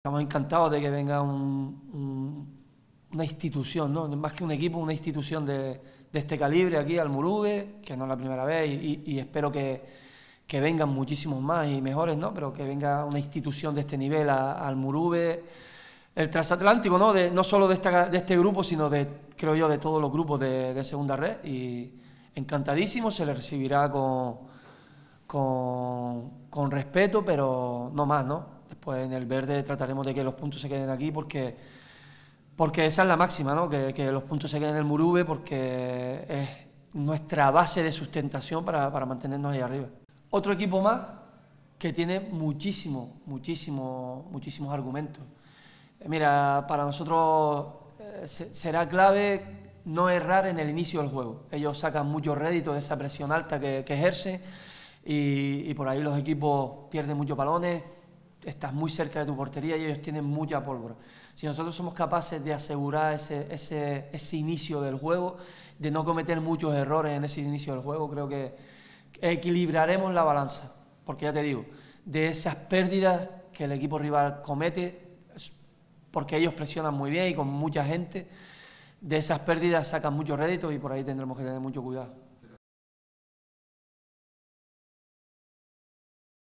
Estamos encantados de que venga una institución, ¿no? más que un equipo, una institución de, este calibre aquí al Murube, que no es la primera vez, y, espero que, vengan muchísimos más y mejores, ¿no? pero que venga una institución de este nivel al Murube. El transatlántico, ¿no? No solo de, este grupo, sino de, creo yo, de todos los grupos de, segunda red. Y encantadísimo, se le recibirá con respeto, pero no más, ¿no? Después en el verde trataremos de que los puntos se queden aquí porque, porque esa es la máxima, ¿no? que, que los puntos se queden en el Murube porque es nuestra base de sustentación para, para mantenernos ahí arriba. Otro equipo más que tiene muchísimo, muchísimo, muchísimos argumentos. Eh, mira, para nosotros eh, será clave no errar en el inicio del juego. Ellos sacan mucho rédito de esa presión alta que, que ejercen y, y, por ahí los equipos pierden muchos balones, estás muy cerca de tu portería y ellos tienen mucha pólvora. Si nosotros somos capaces de asegurar ese, ese, ese inicio del juego, de no cometer muchos errores en ese inicio del juego, creo que equilibraremos la balanza. Porque ya te digo, de esas pérdidas que el equipo rival comete, porque ellos presionan muy bien y con mucha gente, de esas pérdidas sacan mucho rédito y por ahí tendremos que tener mucho cuidado.